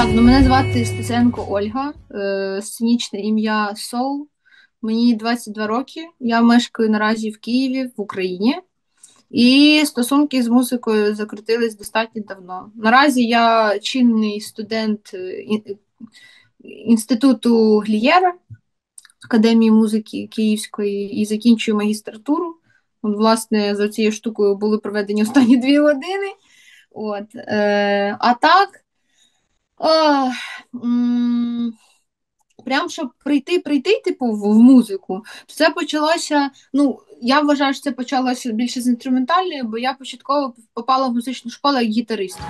Так, ну мене звати Стеценко Ольга, е, сценічне ім'я Соул. Мені 22 роки. Я мешкаю наразі в Києві, в Україні, і стосунки з музикою закрутились достатньо давно. Наразі я чинний студент е, інституту Глієра, Академії музики Київської, і закінчую магістратуру. Власне, за цією штукою були проведені останні дві години. От, е, а так. М, прям щоб прийти, прийти, типу, в, в музику, то це почалося. Ну, я вважаю, що це почалося більше з інструментальної, бо я початково попала в музичну школу як гітаристка.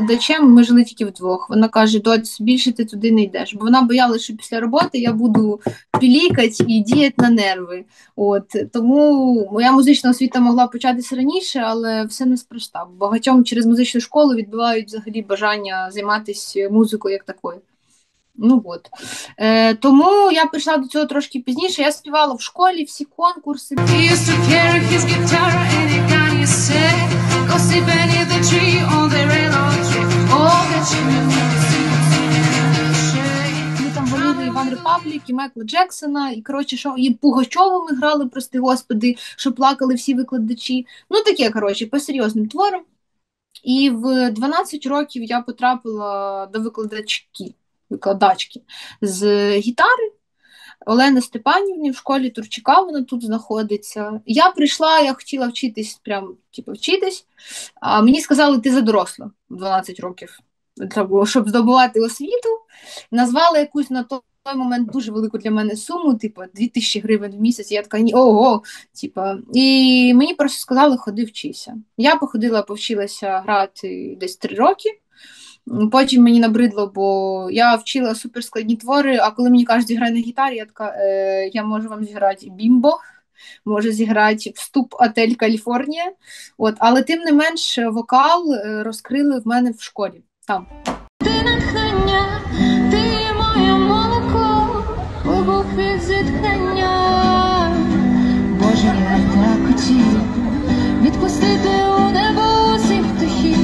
Викладачем, ми жили тільки вдвох. Вона каже: Доць, більше ти туди не йдеш. Бо вона боялася, що після роботи я буду пілікати і діяти на нерви. От тому моя музична освіта могла початися раніше, але все неспроста. Багатьом через музичну школу відбувають взагалі бажання займатися музикою як такою. Ну от. Е, тому я прийшла до цього трошки пізніше. Я співала в школі всі конкурси. He Ми там валіли OneRepublic і Майкла Джексона, і коротше, що і Пугачову ми грали, прости господи, що плакали всі викладачі. Ну таке, коротше, по серйозним творам. І в 12 років я потрапила до викладачки, викладачки з гітари. Олени Степанівні в школі Турчака, вона тут знаходиться. Я прийшла, я хотіла вчитись, прям типу, вчитись, а мені сказали, ти задоросла в 12 років, Треба щоб здобувати освіту. Назвали якусь на той момент дуже велику для мене суму, типу 2000 гривень в місяць. Я така, ого, типа. І мені просто сказали, ходи вчися. Я походила, повчилася грати десь 3 роки. Потім мені набридло, бо я вчила суперскладні твори, а коли мені кажуть, зіграй на гітарі, я така, е, я можу вам зіграти бімбо, можу зіграти вступ Отель Каліфорнія. От, але тим не менш, вокал е, розкрили в мене в школі. Там. Ти натхнення, ти моє молоко, вибух від зітхання. Боже, я так хотів відпустити у небо усіх птахів.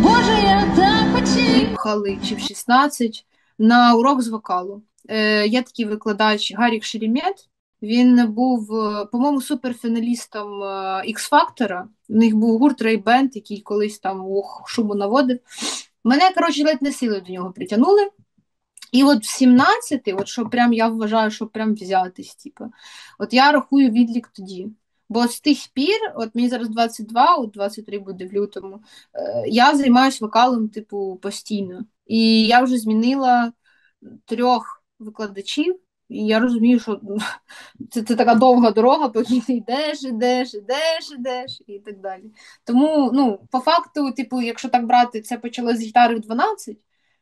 Боже, я так хотів. Їхали чи в 16 на урок з вокалу. Е, є такий викладач Гарік Шеремет. Він був, е, по-моєму, суперфіналістом X-Factor. У них був гурт Рей Бенд, який колись там ох, шуму наводив. Мене, коротше, ледь не сили до нього притягнули. І от в 17, от що прям я вважаю, що прям взятись, типу. От я рахую відлік тоді. Бо з тих пір, от мені зараз 22, от 23 буде в лютому, е, я займаюся вокалом, типу, постійно. І я вже змінила трьох викладачів, і я розумію, що це, це така довга дорога, поки ти йдеш, ідеш, ідеш, ідеш і так далі. Тому, ну, по факту, типу, якщо так брати, це почалося з гітари в 12,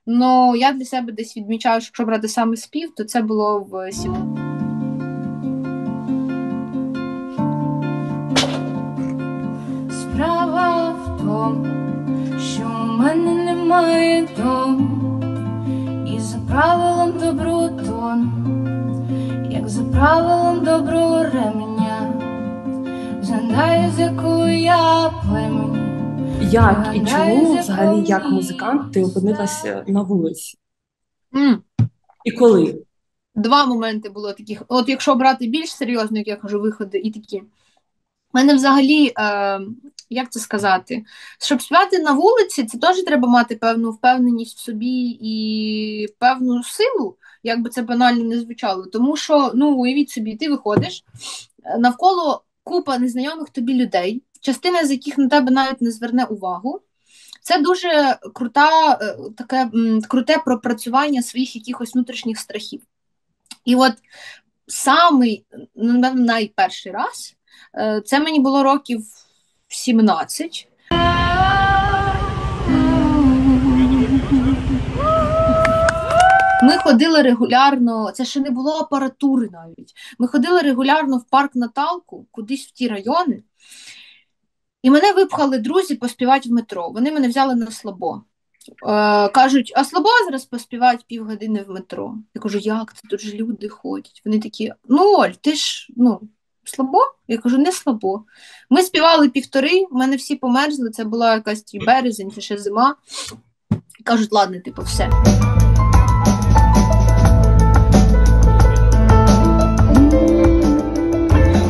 але я для себе десь відмічаю, що якщо брати саме спів, то це було в 17. Справа в тому, що у мене немає дому, і за правилом за правилом доброго ременя, згадаю, з якою я племені. Як і чому взагалі як музикант ти опинилася на вулиці? М. І коли? Два моменти було таких. От якщо брати більш серйозно, як я кажу, виходи і такі. У мене взагалі, е, як це сказати, щоб співати на вулиці, це теж треба мати певну впевненість в собі і певну силу, як би це банально не звучало. Тому що, ну, уявіть собі, ти виходиш, е, навколо купа незнайомих тобі людей, частина з яких на тебе навіть не зверне увагу. Це дуже крута, е, таке круте пропрацювання своїх якихось внутрішніх страхів. І от самий, ну, напевно, найперший раз, е, це мені було років 17. Ми ходили регулярно, це ще не було апаратури навіть. Ми ходили регулярно в парк Наталку, кудись в ті райони, і мене випхали друзі поспівати в метро. Вони мене взяли на слабо. Е, кажуть, а слабо зараз поспівають півгодини в метро. Я кажу, як це? Тут ж люди ходять. Вони такі, ну Оль, ти ж ну, слабо? Я кажу, не слабо. Ми співали півтори, в мене всі померзли, це була якась березень, чи ще зима. Кажуть, ладно, типу, все.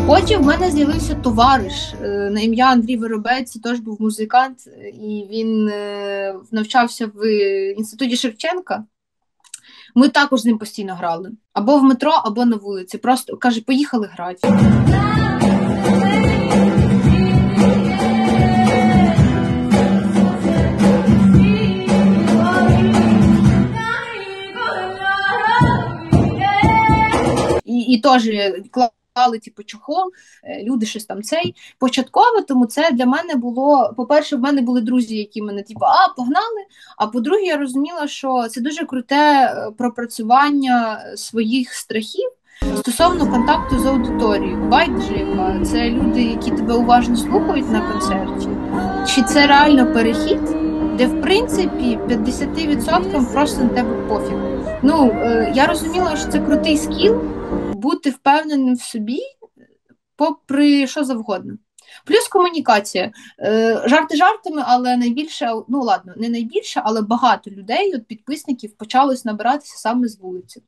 Потім в мене з'явився товариш е, на ім'я Андрій Воробець, це теж був музикант, і він е, навчався в інституті Шевченка. Ми також з ним постійно грали або в метро, або на вулиці. Просто каже, поїхали грати. І, теж клали типу чохол, е, люди щось там цей. Початково, тому це для мене було. По-перше, в мене були друзі, які мене типу, а погнали. А по-друге, я розуміла, що це дуже круте е, пропрацювання своїх страхів. Стосовно контакту з аудиторією, байдуже це люди, які тебе уважно слухають на концерті, чи це реально перехід, де в принципі 50% просто на тебе пофіг. Ну е, я розуміла, що це крутий скіл бути впевненим в собі, попри що завгодно. Плюс комунікація. Е, жарти жартами, але найбільше, ну ладно, не найбільше, але багато людей, от підписників, почалось набиратися саме з вулиці.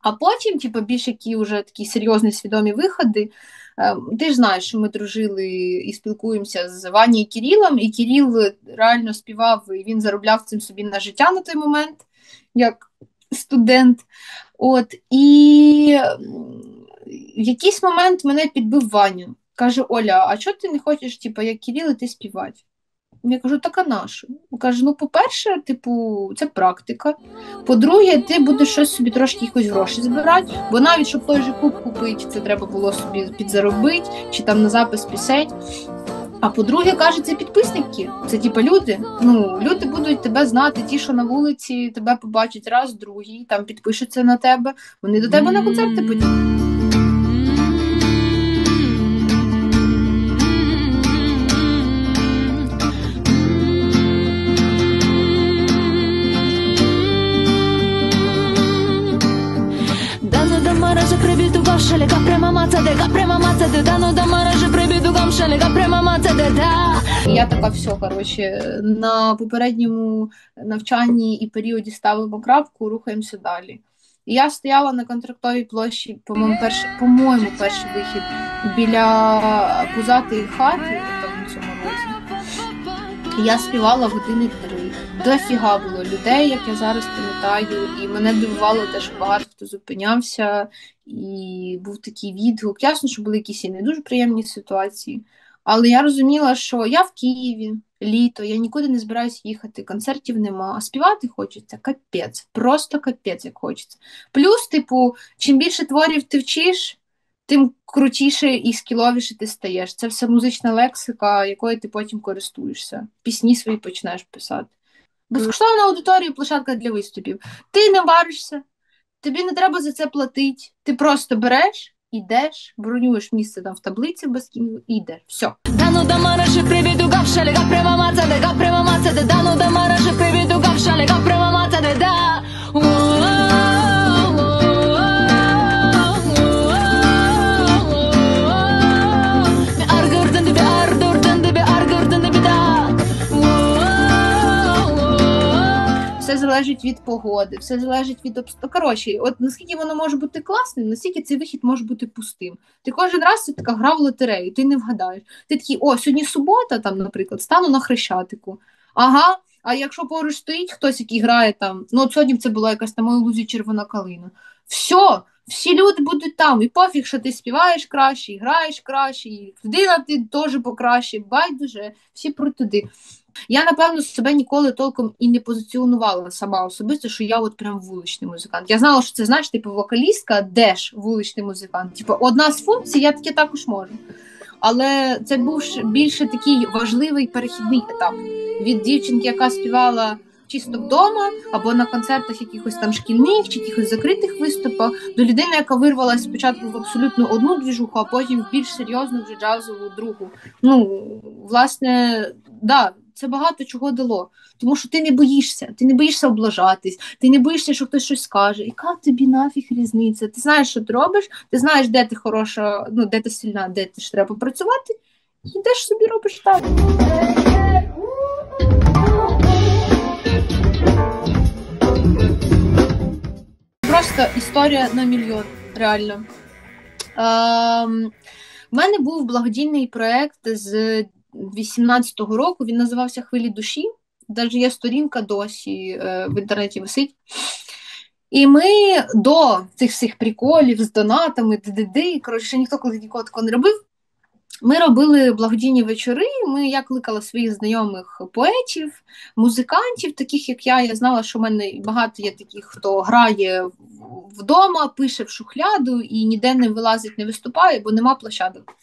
А потім, типу, більш які вже такі серйозні свідомі виходи. Е, ти ж знаєш, що ми дружили і спілкуємося з Вані і Кірілом, і Кіріл реально співав, і він заробляв цим собі на життя на той момент, як студент. От, І в якийсь момент мене підбив Ваню. Каже: Оля, а чого ти не хочеш, типу, як Кіріл, ти співати? Я кажу, так а нащо? Каже, ну, по-перше, типу, це практика. По-друге, ти будеш щось собі трошки якось гроші збирати, бо навіть щоб той же куб купити, це треба було собі підзаробити, чи там на запис пісень. А по-друге, каже, це підписники. Це типу, люди. Ну, люди будуть тебе знати, ті, що на вулиці тебе побачать раз, другий, там підпишуться на тебе. Вони до тебе на концерти потім. Gomshele Capre mamața de capre mamața de да, ну да мережі прибіду гомшеле Capre мамаца де да Я така все, коротше, на попередньому навчанні і періоді ставимо крапку, рухаємося далі. І я стояла на контрактовій площі, по-моєму, перший, по-моєму, перший вихід біля пузатої хати в цьому році. Я співала години три. Дофіга було людей, як я зараз пам'ятаю, і мене дивувало те, що багато хто зупинявся, і був такий відгук. Ясно, що були якісь і не дуже приємні ситуації. Але я розуміла, що я в Києві літо, я нікуди не збираюся їхати, концертів нема, а співати хочеться капець, просто капець, як хочеться. Плюс, типу, чим більше творів ти вчиш, тим крутіше і скіловіше ти стаєш. Це все музична лексика, якою ти потім користуєшся. Пісні свої почнеш писати. Безкоштовна аудиторія, площадка для виступів. Ти не варишся, тобі не треба за це платити. Ти просто береш, ідеш, бронюєш місце там в таблиці без кінь і. Все. Дану да мараже привіду пряма маца, мацаде, прямо мацаде, дану да мараже привіду лекар прямо мацаде, да. Все залежить від погоди, все залежить від обставин. Коротше, от наскільки воно може бути класним, наскільки цей вихід може бути пустим. Ти кожен раз це така гра в лотерею, ти не вгадаєш. Ти такий, о, сьогодні субота, там, наприклад, стану на хрещатику. Ага. А якщо поруч стоїть хтось, який грає там, ну от сьогодні це була якась на моїй лузі червона калина. Все, всі люди будуть там, і пофіг, що ти співаєш краще, і граєш краще, і людина ти теж покраще, байдуже, всі про туди. Я, напевно, себе ніколи толком і не позиціонувала сама особисто, що я от прям вуличний музикант. Я знала, що це знаєш, типу вокалістка, де ж вуличний музикант. Типу, одна з функцій, я таке також можу. Але це був більше такий важливий перехідний етап від дівчинки, яка співала чисто вдома, або на концертах якихось там шкільних чи якихось закритих виступах, до людини, яка вирвалася спочатку в абсолютно одну двіжуху, а потім в більш серйозну вже джазову другу. Ну, власне, да, це багато чого дало. Тому що ти не боїшся, ти не боїшся облажатись, ти не боїшся, що хтось щось скаже. Яка тобі нафіг різниця? Ти знаєш, що ти робиш, ти знаєш, де ти хороша, ну де ти сильна, де ти ж треба працювати, і йдеш собі робиш так. Просто історія на мільйон, реально. Ем, в мене був благодійний проєкт з 18-го року. Він називався Хвилі душі. Навіть є сторінка досі е, в інтернеті висить. І ми до цих всіх приколів з донатами, ДДД, коротше, ще ніхто коли нікого такого не робив. Ми робили благодійні вечори. Ми я кликала своїх знайомих поетів, музикантів, таких як я. Я знала, що в мене багато є таких, хто грає вдома, пише в шухляду і ніде не вилазить, не виступає, бо нема площадок.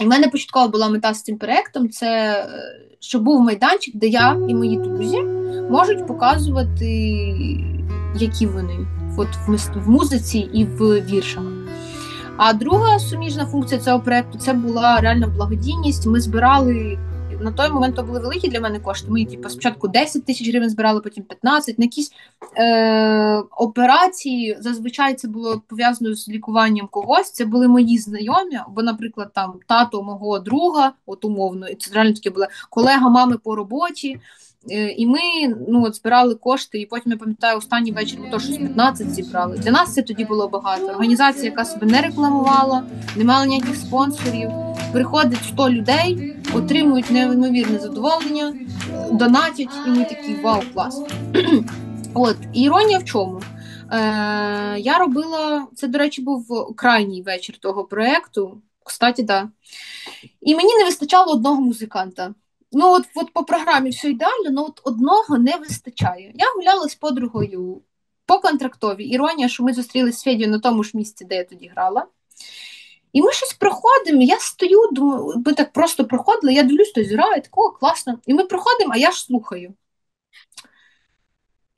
І в мене початкова була мета з цим проектом: це щоб був майданчик, де я і мої друзі можуть показувати, які вони от в музиці і в віршах. А друга суміжна функція цього проекту це була реальна благодійність. Ми збирали на той момент то були великі для мене кошти. Ми типу, спочатку 10 тисяч гривень збирали, потім 15. На якісь е, операції зазвичай це було пов'язано з лікуванням когось. Це були мої знайомі, бо, наприклад, там тато мого друга, от умовно, і це реально таке була колега мами по роботі. Е, і ми ну, от збирали кошти, і потім я пам'ятаю, останній вечір то щось 15 зібрали. Для нас це тоді було багато. Організація, яка себе не рекламувала, не мала ніяких спонсорів. Приходить 100 людей, отримують неймовірне задоволення, донатять, і ми такі вау, клас. От іронія в чому? Е, Я робила це, до речі, був крайній вечір того проєкту. Кстати, да. І мені не вистачало одного музиканта. Ну, от от по програмі все ідеально, але от одного не вистачає. Я гуляла з подругою по контрактовій. Іронія, що ми зустрілися з Федією на тому ж місці, де я тоді грала. І ми щось проходимо. Я стою, думаю, ми так просто проходили, я дивлюсь, то грає, такого класно. І ми проходимо, а я ж слухаю.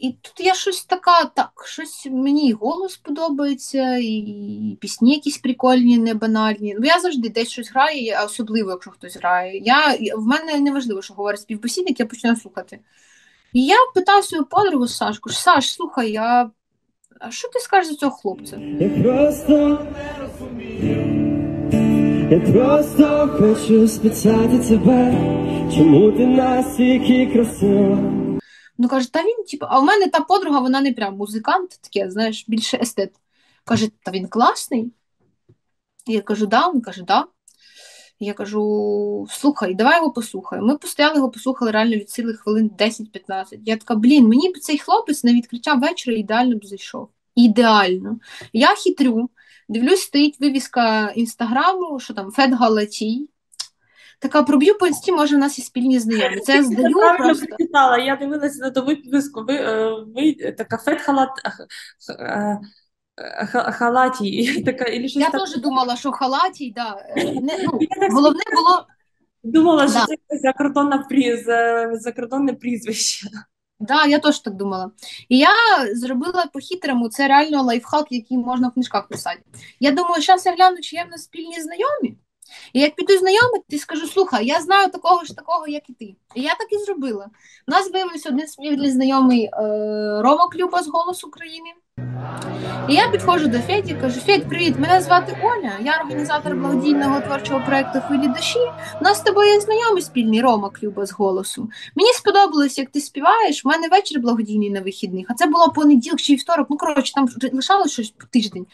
І тут я щось така, так, щось мені і голос подобається, і пісні якісь прикольні, не банальні. Ну, я завжди десь щось граю, особливо, якщо хтось грає. Я, В мене не важливо, що говорить співбесідник, я почну слухати. І я питаю свою подругу Сашку: Саш, слухай, а що ти скажеш за цього хлопця? Я просто не розумію. Я просто хочу спитати тебе, чому ти настільки красива. Ну каже, та він, типу, а в мене та подруга, вона не прям музикант, таке, знаєш, більше естет. Каже, та він класний. я кажу, да, він каже, да. я кажу, слухай, давай його послухаємо. Ми постояли його, послухали реально від цілих хвилин 10-15. Я така, блін, мені б цей хлопець на відкриття вечора ідеально б зайшов. Ідеально. Я хитрю, дивлюсь, стоїть вивіска інстаграму, що там Фед Галатій. Така проб'ю по інсті, може, у нас і спільні знайомі. Це я здаю я просто. Прочитала. Я дивилася на ту виписку. Ви, е, ви така фет халат. Е, е, халаті. Така, і я теж думала, що халаті, да. Не, ну, головне було. Думала, що да. це закордонне пріз, закордонне прізвище. Да, я теж так думала. І я зробила по-хитрому, це реально лайфхак, який можна в книжках писати. Я думаю, зараз я гляну, чи є в нас спільні знайомі. І як піду знайомити, скажу, слухай, я знаю такого ж такого, як і ти. І я так і зробила. У нас виявився один співлі знайомий е, Рома Клюба з «Голос України. І я підходжу до Феді, кажу: Федь, привіт, мене звати Оля, я організатор благодійного творчого проєкту Хвилі душі. У нас з тобою є знайомий спільний Рома Клюба з голосу. Мені сподобалось, як ти співаєш. У мене вечір благодійний на вихідних, а це було понеділок чи вівторок. Ну коротше, там лишалось щось тиждень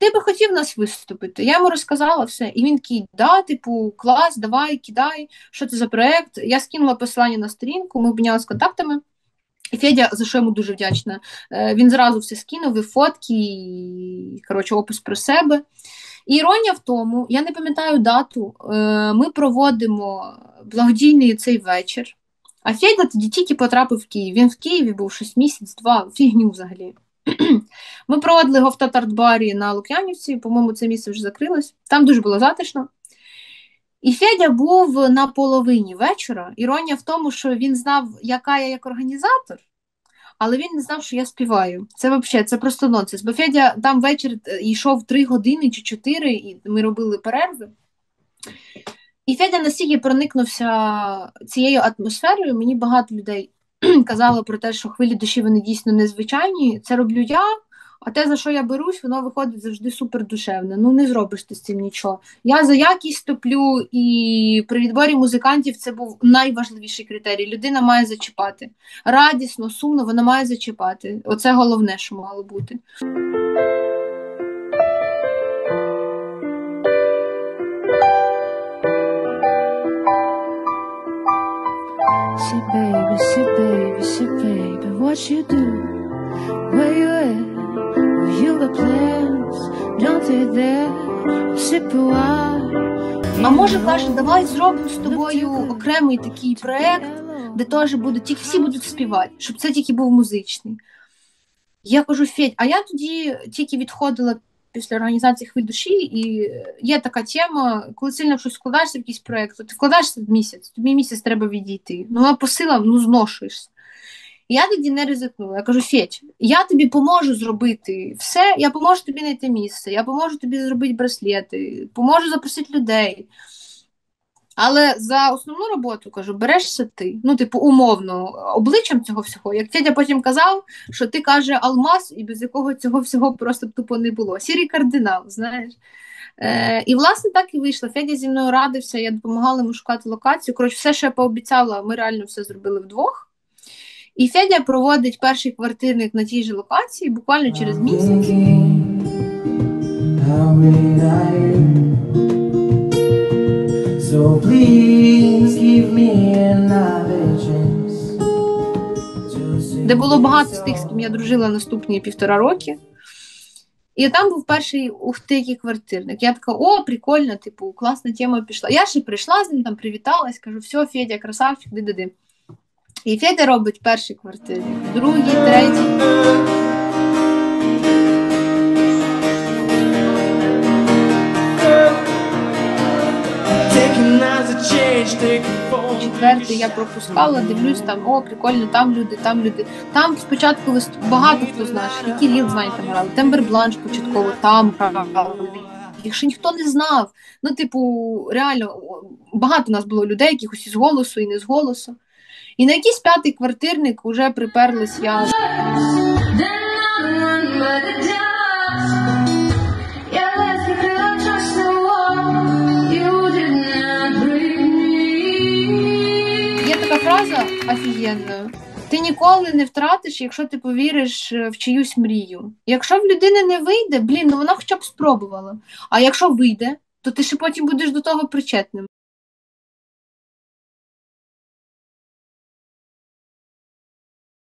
ти би хотів нас виступити. Я йому розказала все. І він такий, да, типу, клас, давай, кидай, що це за проєкт. Я скинула посилання на сторінку, ми обмінялися контактами. І Федя, за що йому дуже вдячна, е, він зразу все скинув, і фотки, і коротше, опис про себе. І іронія в тому, я не пам'ятаю дату, е, ми проводимо благодійний цей вечір. А Федя тоді тільки потрапив в Київ. Він в Києві був щось місяць-два, фігню взагалі. Ми проводили його в татарт-барі на Лук'янівці, по-моєму, це місце вже закрилось. Там дуже було затишно. І Федя був на половині вечора. Іронія в тому, що він знав, яка я як організатор, але він не знав, що я співаю. Це взагалі це просто нонсенс. Бо Федя там вечір е, йшов 3 години чи 4, і ми робили перерви. І Федя настільки проникнувся цією атмосферою, мені багато людей казало про те, що хвилі душі вони дійсно незвичайні. Це роблю я, а те, за що я берусь, воно виходить завжди супер душевне. Ну не зробиш ти з цим нічого. Я за якість топлю, і при відборі музикантів це був найважливіший критерій. Людина має зачіпати. Радісно, сумно, вона має зачіпати. Оце головне, що мало бути. What you do? Where you at? Where you got plans? Don't stay there. Sip a while. А може каже, давай зробимо з тобою окремий такий проект, де теж буде, тільки всі будуть співати, щоб це тільки був музичний. Я кажу, Федь, а я тоді тільки відходила після організації хвиль душі, і є така тема, коли сильно щось вкладаєшся в якийсь проєкт, то ти вкладаєшся в місяць, тобі місяць треба відійти. Ну, а по силам ну, зношуєшся. Я тоді не ризикнула. Я кажу, Федь, я тобі поможу зробити все, я поможу тобі знайти місце, я поможу тобі зробити браслети, поможу запросити людей. Але за основну роботу кажу, берешся ти. Ну, типу, умовно, обличчям цього всього. Як Федя потім казав, що ти каже алмаз, і без якого цього всього просто тупо не було. Сірий кардинал, знаєш. Е, і власне так і вийшло. Федя зі мною радився, я допомагала йому шукати локацію. Коротше, все, що я пообіцяла, ми реально все зробили вдвох. І Федя проводить перший квартирник на тій же локації буквально через місяць. So please give me another chance. де було багато з тих, з ким я дружила наступні півтора роки. І там був перший ух ти, який квартирник. Я така, о, прикольно, типу, класна тема пішла. Я ще прийшла з ним, там привіталась, кажу, все, Федя, красавчик, ди-ди-ди. І Федя робить перший квартирник, другий, третій. Четвертий я пропускала, дивлюсь там, о, прикольно, там люди, там люди. Там спочатку вист... багато хто що які Ріл знає, там грали. Тембер Бланш початково там грали. Їх ніхто не знав. Ну, типу, реально, багато у нас було людей, якихось із голосу і не з голосу. І на якийсь п'ятий квартирник вже приперлась я. Є така фраза офігенна. Ти ніколи не втратиш, якщо ти повіриш е, в чиюсь мрію. Якщо в людини не вийде, блін, ну вона хоча б спробувала. А якщо вийде, то ти ще потім будеш до того причетним.